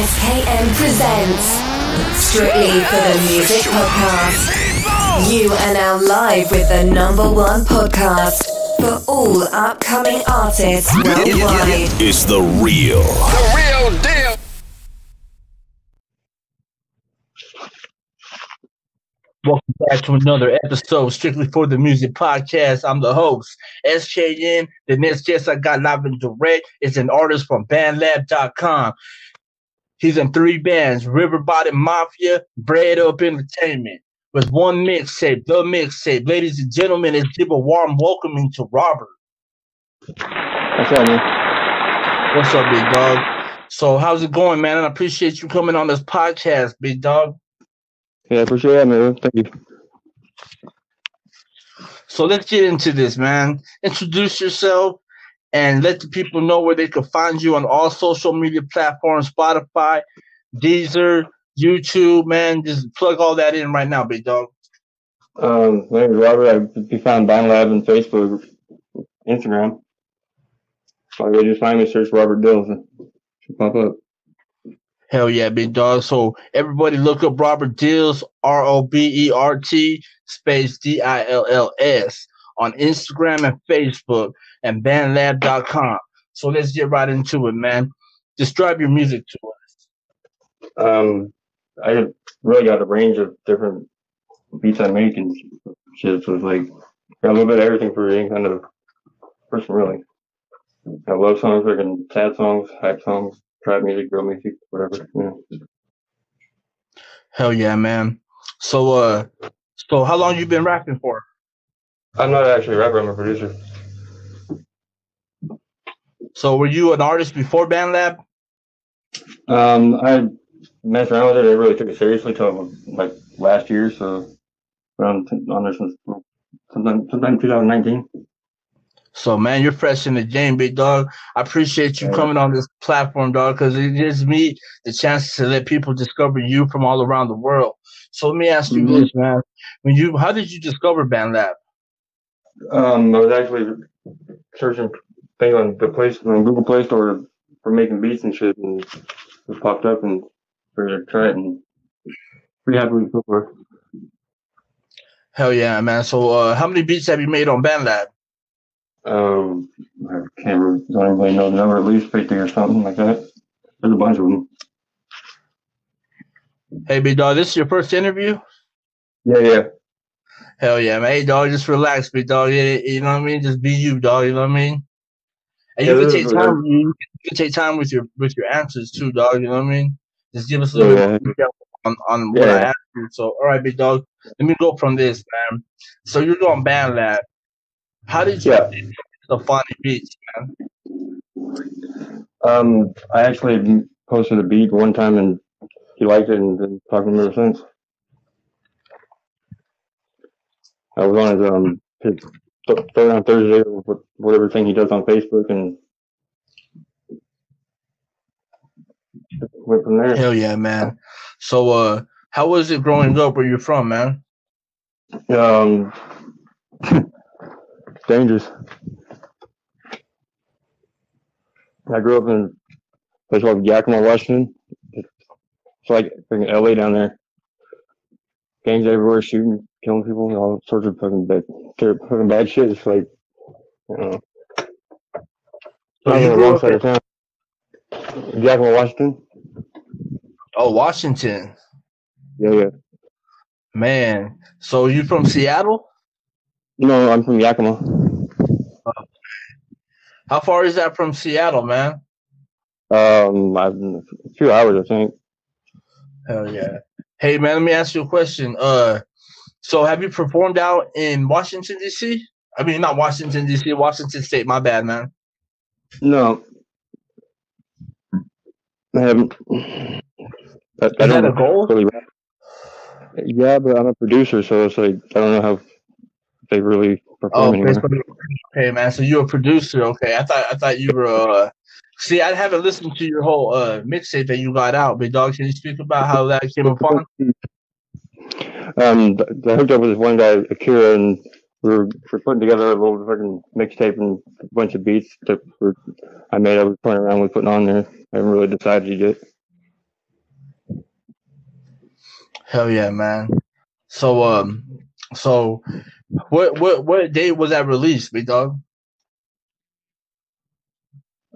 the mix. SKM presents Strictly for the Music Podcast. You are now live with the number one podcast for all upcoming artists worldwide. It's the real. The real deal. Welcome back to another episode, strictly for the music podcast. I'm the host, SKN. The next guest I got live and direct is an artist from BandLab.com. He's in three bands: River Mafia, Bread Up Entertainment. With one mixtape, the mixtape. Ladies and gentlemen, let's give a warm welcoming to Robert. What's up, man? What's up, big dog? So, how's it going, man? And I appreciate you coming on this podcast, big dog. Yeah, appreciate it, man. Thank you. So let's get into this, man. Introduce yourself and let the people know where they can find you on all social media platforms Spotify, Deezer, YouTube, man. Just plug all that in right now, big dog. Um, my name is Robert. I be found Band Lab on Facebook, Instagram. So you just find me, search Robert Dills, should pop up. Hell yeah, big dog. So everybody look up Robert Dills, R O B E R T space D I L L S on Instagram and Facebook and bandlab.com. So let's get right into it, man. Describe your music to us. Um, I really got a range of different beats I make and shit. So it's like got a little bit of everything for any kind of person, really. I love songs, freaking sad songs, hype songs, trap music, girl music, whatever. Yeah. Hell yeah, man. So uh so how long you been rapping for? I'm not actually a rapper. I'm a producer. So were you an artist before BandLab? Um, I messed around with it. I really took it seriously till like last year. So around on there since sometime, sometime 2019. So man, you're fresh in the game, big dog. I appreciate you Yeah. coming on this platform, dog, because it gives me the chance to let people discover you from all around the world. So let me ask you Mhm. this, man. When you how did you discover BandLab? Um, I was actually searching things on the place on Google Play Store for making beats and shit, and it popped up and I'd try it and pretty happy with it so far. Hell yeah, man. So uh how many beats have you made on BandLab? Um, I can't really, don't really know the number, at least 50 or something like that. There's a bunch of them. Hey big dog, this is your first interview? Yeah, yeah. Hell yeah, man. Hey dog, just relax, big dog. You, you know what I mean? Just be you, dog. You know what I mean? And you can take time. You, can take time with your with your answers too, dog. You know what I mean? Just give us a little Yeah. bit more detail on on what I asked you. So, all right, big dog. Let me go from this, man. So you're doing band lab. How did you Yeah. the funny beats, man? Um, I actually posted a beat one time and he liked it and been talking to him ever since. I was on his um his th- third on Thursday or whatever thing he does on Facebook and went from there. Hell yeah, man. So, uh, how was it growing up where you're from, man? Um, dangerous. I grew up in a place called Yakima, Washington. It's like freaking LA down there. Gangs everywhere, shooting, killing people, and all sorts of fucking bad, fucking bad shit. It's like, you know, So I was you on the wrong side of town. Yakima, Washington. oh Washington, Yeah, yeah. man. So you from Seattle? No, I'm from Yakima. How far is that from Seattle, man? Um, I've, a few hours, I think. Hell yeah. Hey man, let me ask you a question. Uh so have you performed out in Washington DC? I mean not Washington DC, Washington State, my bad man. No, I haven't. I, I Is that a goal? really. Yeah, but I'm a producer, so it's like I don't know how they really Oh, perform basically, okay, man. So you're a producer, okay. I thought I thought you were uh see I haven't listened to your whole uh mixtape that you got out, big dog. Can you speak about how that came upon? Um, I hooked up with one guy, Akira, and we were, we were putting together a little fucking mixtape and a bunch of beats that were, I made. I was playing around with putting on there. I haven't really decided yet. Hell yeah, man. So um, so what what what date was that released, big dog?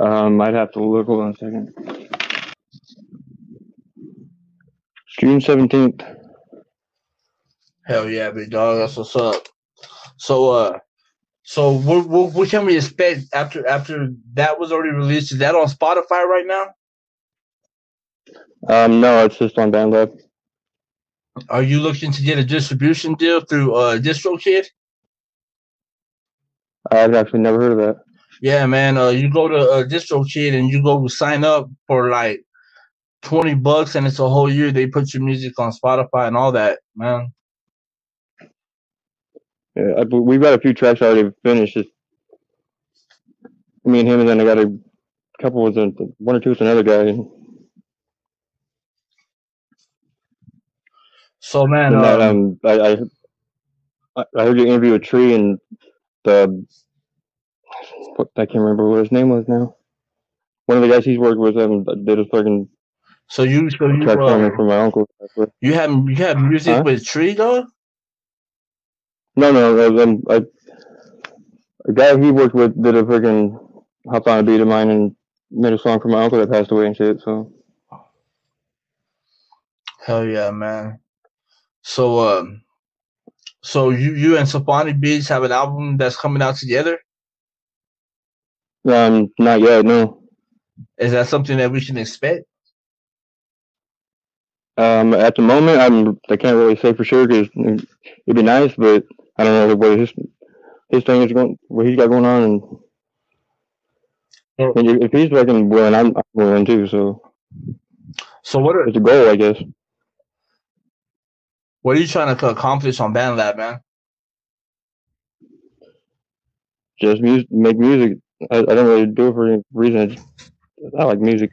Um, I'd have to look. Hold on a second. June seventeenth. Hell yeah, big dog. That's what's up. So uh, so what, what what can we expect after after that was already released? Is that on Spotify right now? Um, no, it's just on BandLab. Are you looking to get a distribution deal through uh DistroKid? I've actually never heard of that. Yeah, man. Uh, you go to uh, DistroKid and you go sign up for like twenty bucks, and it's a whole year. They put your music on Spotify and all that, man. Yeah, I, we've got a few tracks already finished. Just me and him, and then I got a couple with a, one or two with another guy. So, man, And that, um, um, I, I I heard you interview a tree and the I can't remember what his name was now. One of the guys he's worked with um did a fucking so you so you uh, for my uncle. you have you have music Huh? with Tree though? No, no, no, um, I, a guy he worked with did a freaking hop on a beat of mine and made a song for my uncle that passed away and shit. So Hell yeah, man. So um, so you you and Safani Beats have an album that's coming out together. Um, not yet, no. Is that something that we should expect? Um, at the moment, I'm I can't really say for sure because it'd be nice, but I don't know what his his thing is going, what he's got going on, and, Well- and if he's fucking willing, I'm, I'm willing too. So So what are it's a goal, I guess. what are you trying to accomplish on BandLab, man? Just music, make music. I, I don't really do it for any reason. I, just, I like music.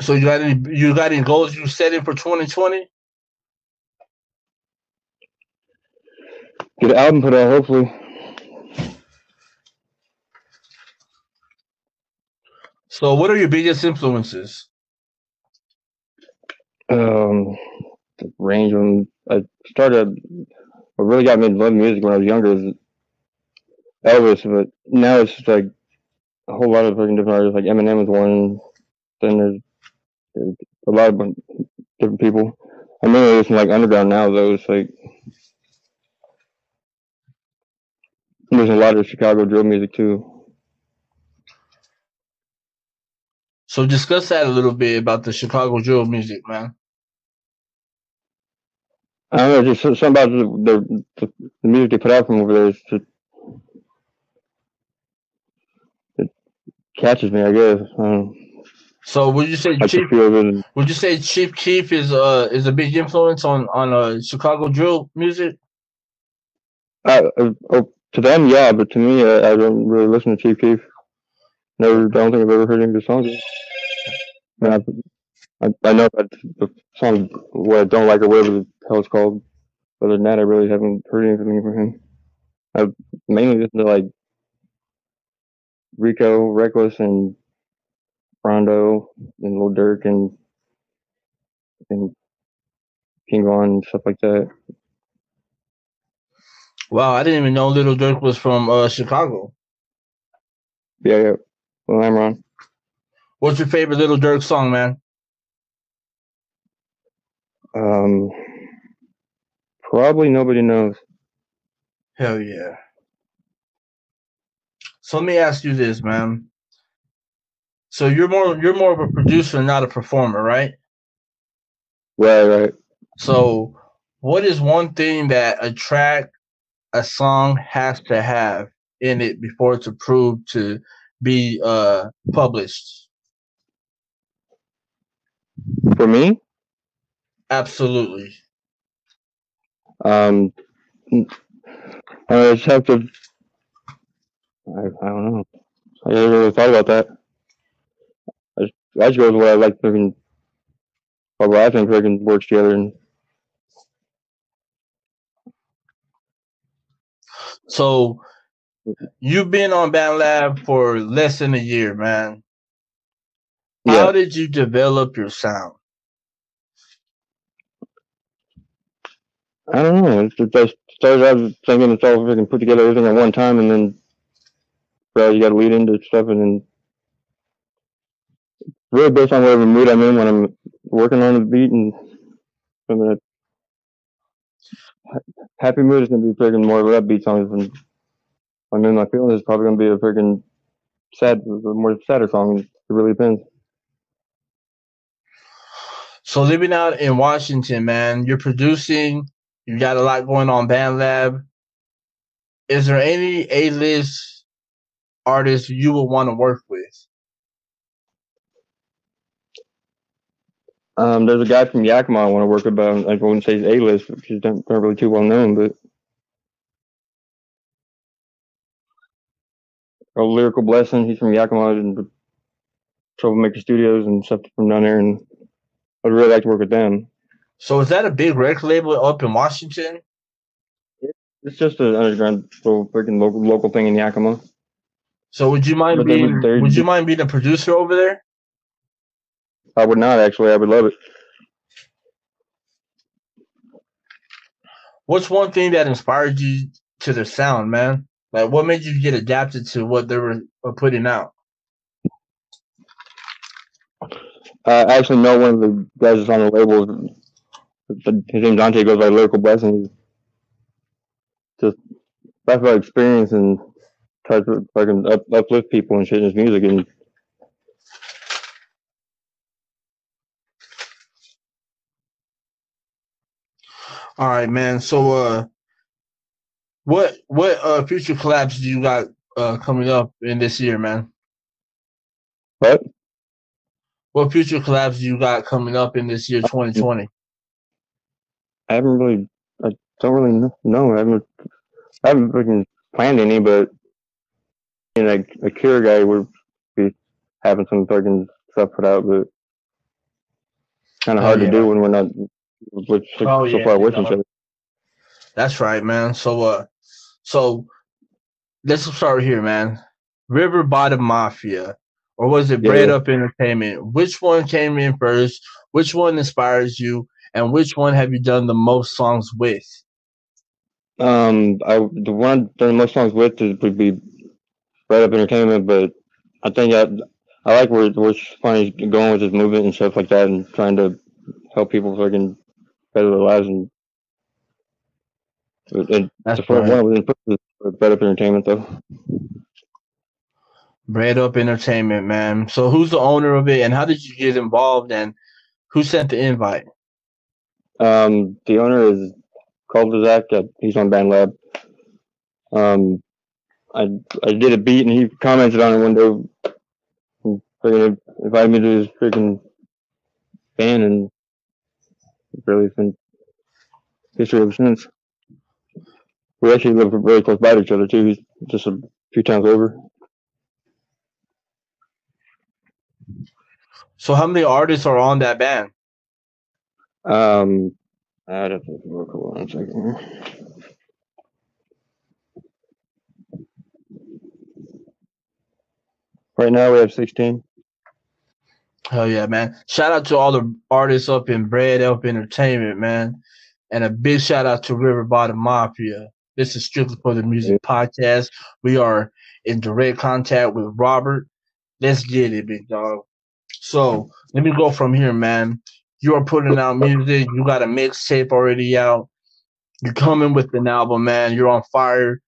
So you got any you got any goals you set in for 2020? Get an album put out, hopefully. So what are your biggest influences? Um, the range 'em. I started. What really got me into love music when I was younger was Elvis, but now it's just like a whole lot of fucking different artists. Like Eminem is one. Then there's, there's a lot of different people. I mainly listen to like underground now though. It's like there's a lot of Chicago drill music too. So discuss that a little bit about the Chicago drill music, man. I don't know, just so- something about the, the, the music they put out from over there. Is just, catches me, I guess. Um, So would you say I Chief just would you say Chief Keef is uh is a big influence on on uh Chicago drill music? I, uh, oh, to them, yeah, but to me, I, I don't really listen to Chief Keef. Never, I don't think I've ever heard any of his songs. I, I, I know that the song what I don't like or whatever the hell it's called. Other than that, I really haven't heard anything from him. I mainly listen to like Rico, Recklezz, and Rondo, and Lil Durk, and and King Von, and stuff like that. Wow, I didn't even know Little Durk was from uh Chicago. Yeah, yeah. Well, I'm wrong. What's your favorite Little Durk song, man? Um, probably nobody knows. Hell yeah. So let me ask you this, man. So you're more you're more of a producer, not a performer, right? Right, right. So what is one thing that a track, a song has to have in it before it's approved to be uh published? For me, Absolutely. um, I just have to. I, I don't know. I never really thought about that. I just, I just go with what I like. Freaking, what I think freaking works together. And So You've been on BandLab for less than a year, man. Yeah. How did you develop your sound? I don't know. It's just, I started out thinking it's all freaking put together everything at one time, and then, you got to lead into stuff, and then really based on whatever mood I'm in when I'm working on the beat, and I'm in a happy mood, is gonna be freaking more of an upbeat songs, and if I'm in my feelings, it's probably gonna be a freaking sad, more sadder song. It really depends. So living out in Washington, man, you're producing, you got a lot going on BandLab. Is there any A-list artists you would want to work with? Um, there's a guy from Yakima I want to work with, but I wouldn't say he's A-list because he's not, not really too well known, but a lyrical blessing. He's from Yakima and Troublemaker Studios and stuff from down there, and I'd really like to work with them. So is that a big record label up in Washington? It's just an underground little freaking local local thing in Yakima. So would you mind But being would- you mind being a producer over there? I would not actually. I would love it. What's one thing that inspired you to their sound, man? Like what made you get adapted to what they were putting out? I actually know one of the guys that's on the label. His name's Dante. Goes by Lyrical Blessing. He's just talks about experience and tries to fucking up, uplift people and shit in his music. And All right, man. So uh what what uh future collabs do you got uh coming up in this year, man? what? What future collabs do you got coming up in this year 2020? I haven't really. I don't really know. I haven't. I haven't freaking planned any, but know, a, a cure guy would be having some fucking stuff put out, but kind of Oh, hard yeah. to do when we're not with, Oh, so yeah, far from each other. That's right, man. So uh so let's start here, man. River Bottom Mafia. Or was it Yeah. Bread Up Entertainment? Which one came in first? Which one inspires you? And which one have you done the most songs with? Um, I the one I've done the most songs with is, would be Bread Up Entertainment, but I think I I like where where Funny's going with his movement and stuff like that, and trying to help people fucking better their lives and. And That's the first right. one was in Bread Up Entertainment though. Bread Up Entertainment, man. So who's the owner of it and how did you get involved and who sent the invite? Um, the owner is called Zach. He's on Band Lab. Um, I I did a beat and he commented on it one day. and Freaking invited me to his freaking band and really been history ever since. We actually live very close by to each other too. He's just a few towns over. So how many artists are on that band? Um, I'd have to look hold on a second Right now we have 16. Hell yeah, man. Shout out to all the artists up in Bread Up Entertainment, man. And a big shout out to River Bottom Mafia. This is strictly for the music podcast. We are in direct contact with Robert. Let's get it, big dog. So let me go from here, man. You are putting out music. You got a mixtape already out. You're coming with an album, man. You're on fire.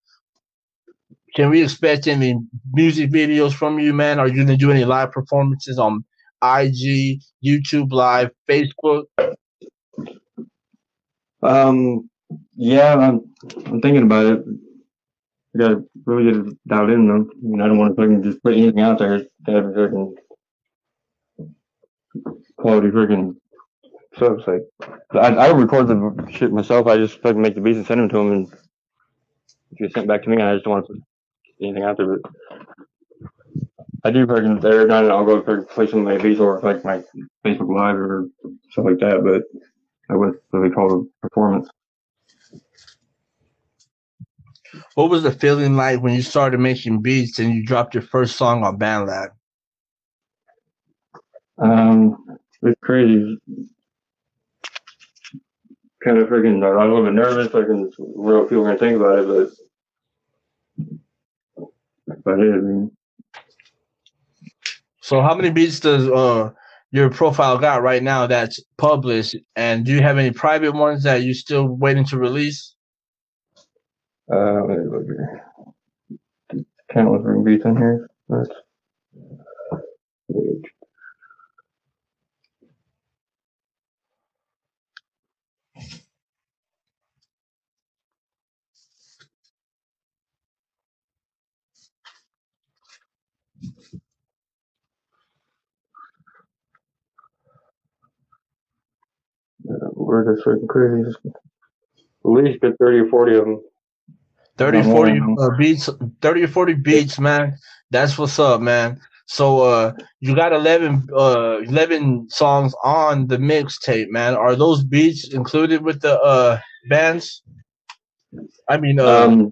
Can we expect any music videos from you, man? Are you gonna do any live performances on IG, YouTube Live, Facebook? Um, yeah, I'm, I'm thinking about it. I gotta really get dialed in though. I mean, I don't want to fucking just put anything out there. To have a freaking quality freaking stuff. It's like, I, I record the shit myself. I just fucking make the beats and send them to them and get sent back to me. I just want to anything out there. But I do fucking every now and I'll go fucking play some of my beats or like my Facebook Live or stuff like that. But I wouldn't really call it a performance. what was the feeling like when you started making beats and you dropped your first song on BandLab? Um, it's crazy. Kind of freaking, I was a little bit nervous. I can real people are gonna think about it, but So how many beats does uh your profile got right now that's published? And do you have any private ones that you're still waiting to release? uh, let me look here. Ring beats on here. That's just freaking crazy. At least get 30 or 40 of them. 30 Yeah, 40 uh, beats 30 or 40 beats man. That's what's up man. So uh you got 11 uh 11 songs on the mixtape man. Are those beats included with the uh bands? I mean uh Um,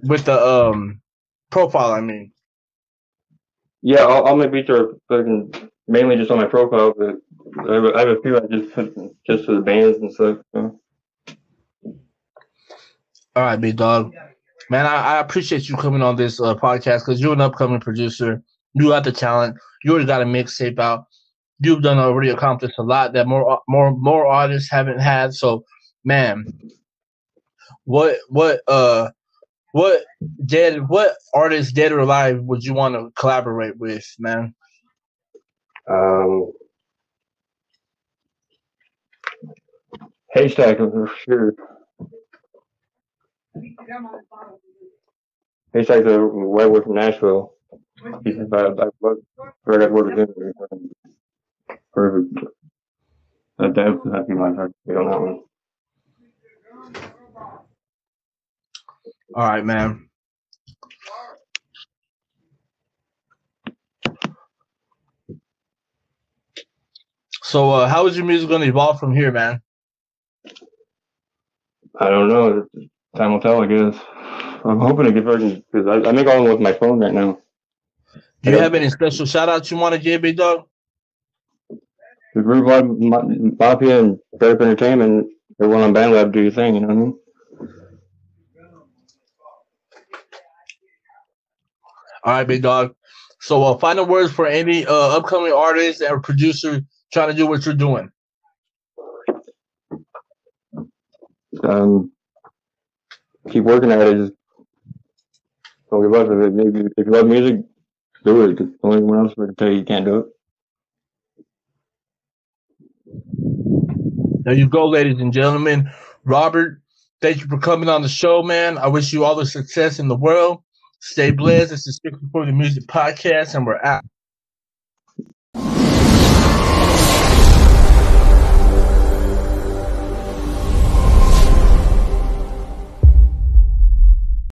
with the um profile i mean. yeah, all, all my beats are fucking mainly just on my profile, but I have, a, I have a few I just put just for the bands and stuff. So. all right big dog. Man i, I appreciate you coming on this uh, podcast because you're an upcoming producer. You got the talent. You already got a mixtape out. You've done already accomplished a lot that more more more artists haven't had. So man what what uh what dead what artist dead or alive would you want to collaborate with man? Um, Haystak for sure. Haystak's a white boy from Nashville. He's about I love right at work with him. Perfect. That that that'd be my target on that one. all right man so uh how is your music going to evolve from here man I don't know. Time will tell, I guess. I'm hoping to get version because I, I make all of them with my phone right now. do you have any special shout outs you want to give big dog The Groove Lab, Ma- Mafia, and Fair Entertainment, everyone on BandLab do your thing, you know what I mean? All right, big dog. So, uh, final words for any uh, upcoming artists and producer trying to do what you're doing. Um, keep working at it. Just don't give up. If, you love music, do it. 'cause only one else can tell you you can't do it. There you go, ladies and gentlemen. Robert, thank you for coming on the show, man. I wish you all the success in the world. Stay blessed. This is Strictly for the Music Podcast, and we're out.